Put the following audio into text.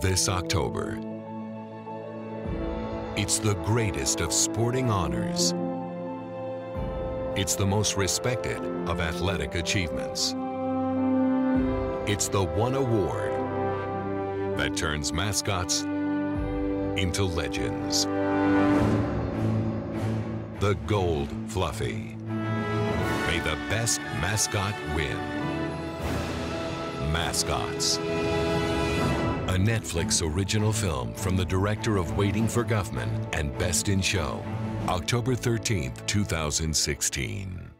this October. It's the greatest of sporting honors. It's the most respected of athletic achievements. It's the one award that turns mascots into legends. The Gold Fluffy. May the best mascot win. Mascots. Netflix original film from the director of Waiting for Guffman and Best in Show, October 13th, 2016.